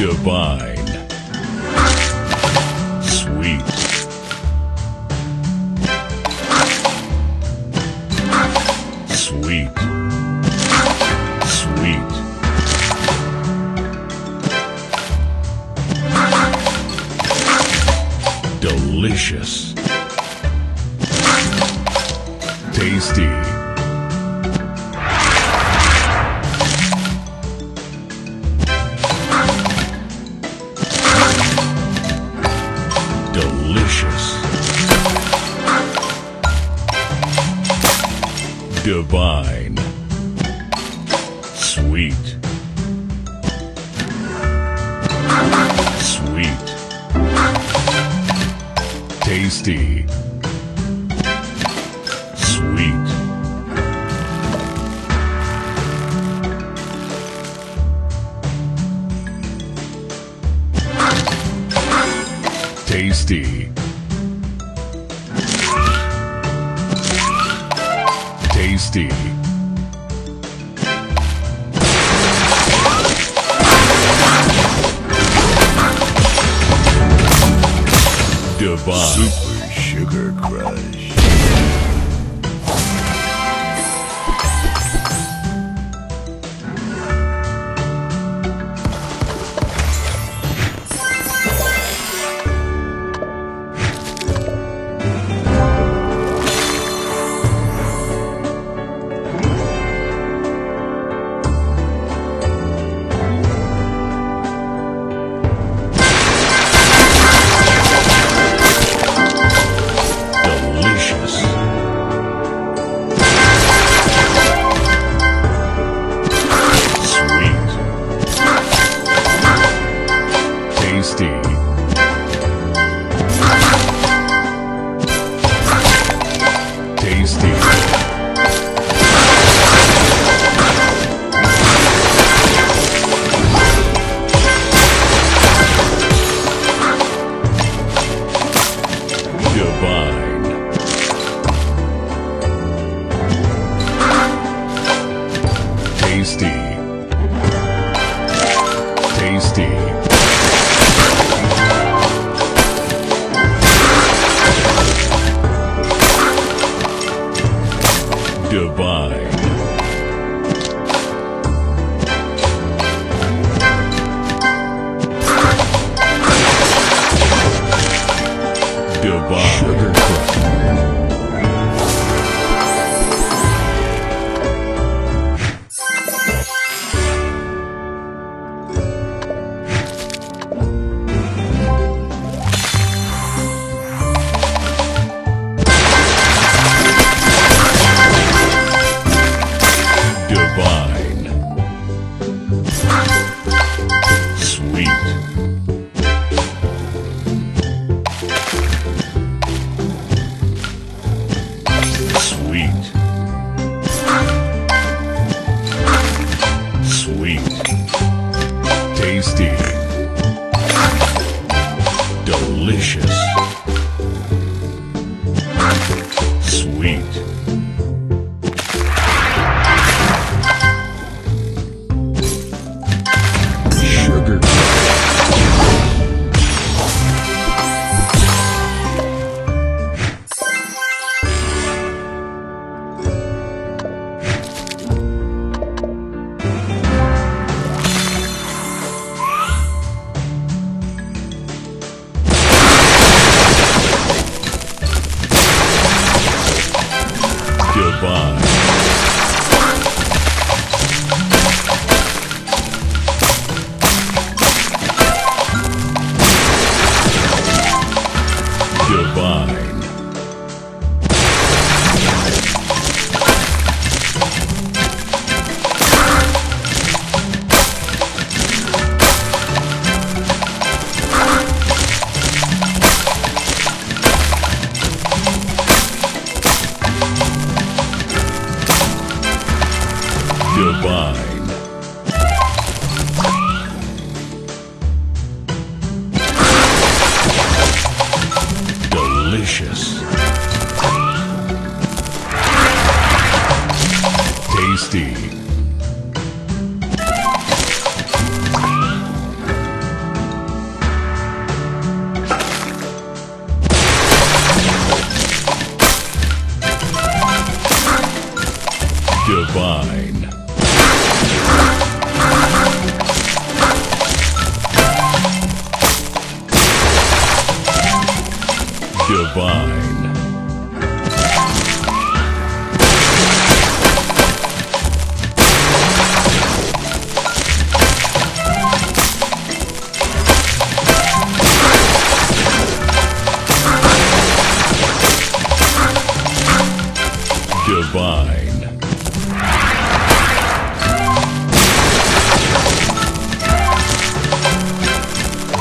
Divine. Sweet. Sweet. Sweet. Delicious. Tasty. Delicious. Divine. Sweet. Sweet. Tasty. Tasty. Tasty. Divine. Super Sugar Crush. Tasty. Tasty. Divine. Divine. Sugar Crush. Delicious. Divine. Delicious. Tasty. Divine.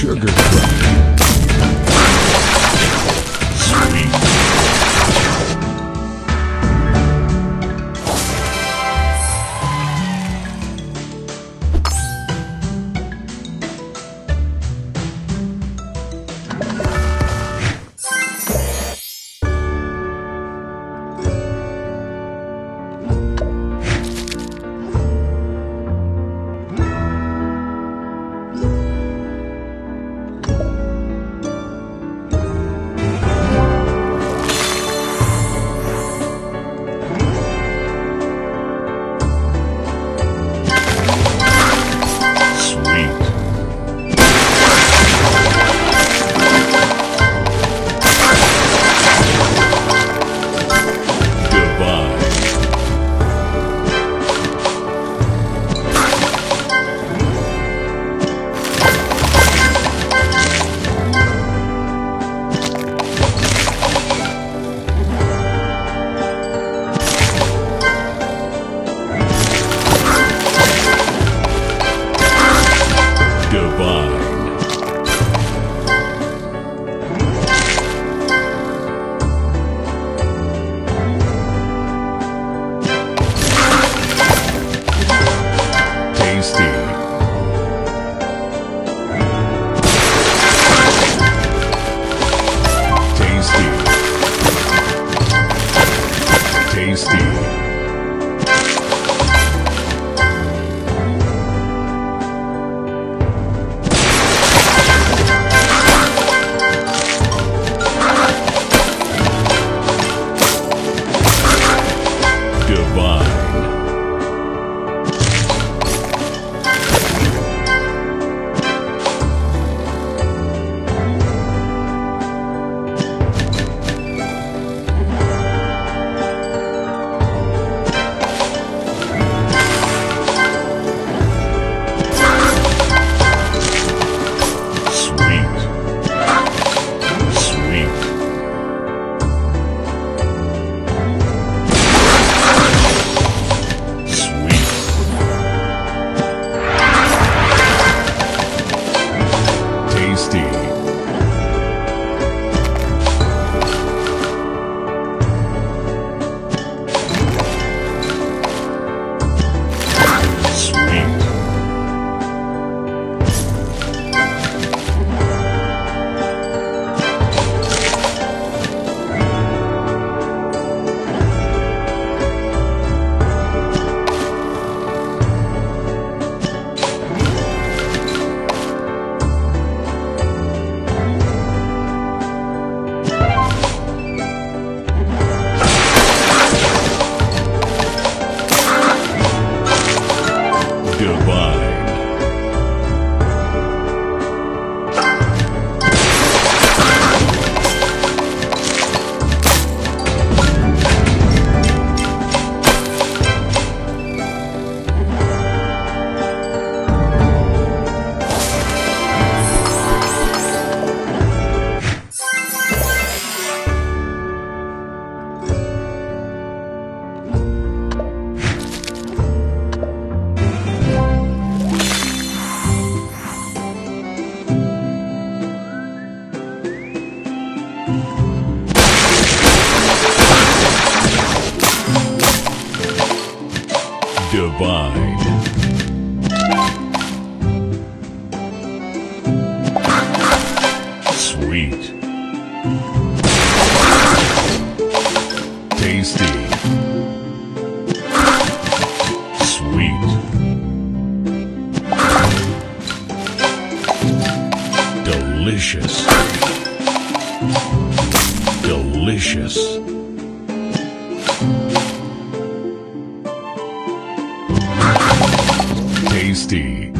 Sugar Divine. Sweet. Tasty. Sweet. Delicious. Delicious. tasty.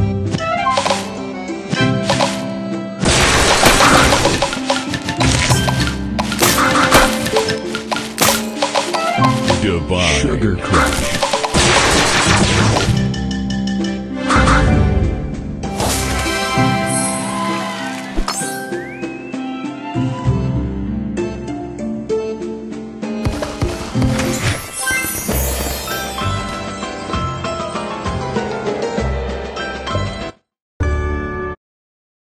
Divine. Sugar Crush.